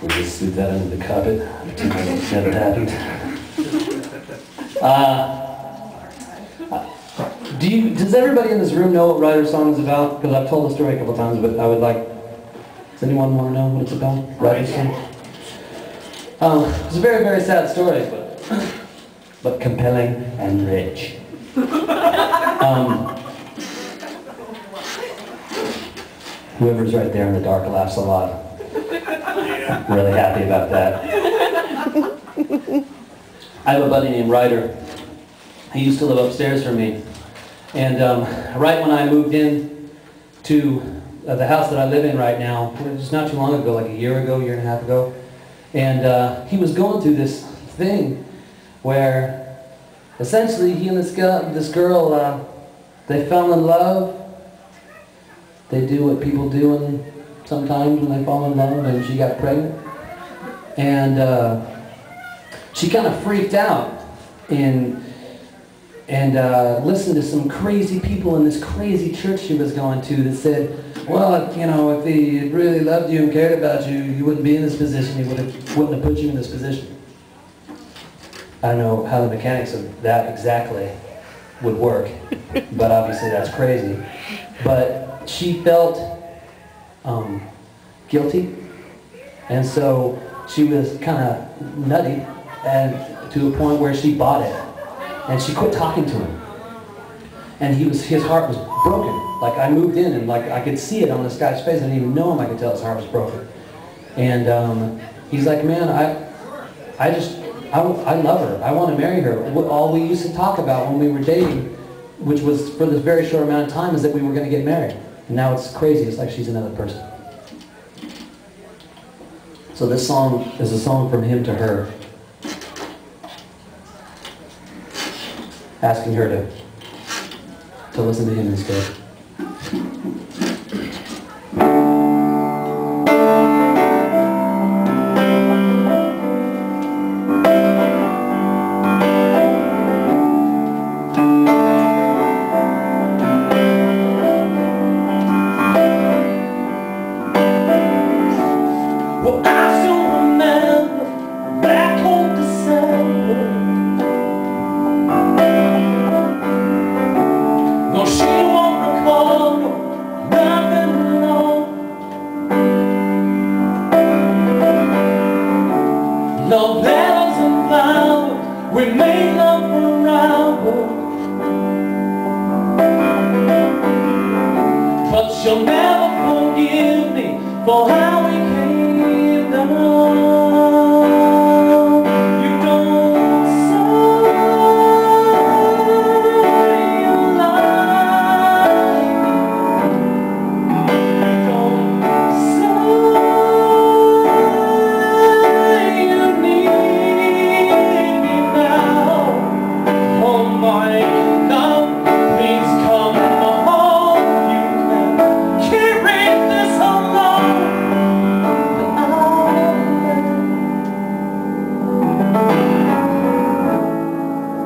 We'll just sweep that under the carpet, never happened. Uh, do you, does everybody in this room know what Ryder's song is about? Because I've told the story a couple times, but I would like, does anyone want to know what it's about? Ryder's song? Um, it's a very, very sad story, but, but compelling and rich. Um, whoever's right there in the dark laughs a lot. Really happy about that. I have a buddy named Ryder. He used to live upstairs from me. And um, right when I moved in to uh, the house that I live in right now, just not too long ago, like a year ago, year and a half ago, and uh, he was going through this thing where essentially he and this girl, this girl uh, they fell in love. They do what people do in, sometimes when they fall in love, and she got pregnant. And uh, she kind of freaked out and and uh, listened to some crazy people in this crazy church she was going to that said, well, you know, if he really loved you and cared about you, you wouldn't be in this position. He would have, wouldn't have put you in this position. I don't know how the mechanics of that exactly would work, but obviously that's crazy. But she felt um, guilty, and so she was kind of nutty, and to a point where she bought it and she quit talking to him. And he was, his heart was broken. Like I moved in and like I could see it on this guy's face. I didn't even know him. I could tell his heart was broken. And um, he's like, man, I, I just, I, I love her. I want to marry her. All we used to talk about when we were dating, which was for this very short amount of time, is that we were going to get married. And now it's crazy. It's like she's another person. So this song is a song from him to her. asking her to, to listen to him instead. Well, I still remember back on December. No, she won't recall nothing at all. No letters and flowers, we made love for hours. But she'll never forgive me for how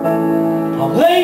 好嘞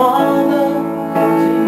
wanna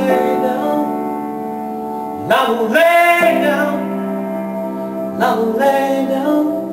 lay down. And I will lay down. And I will lay down.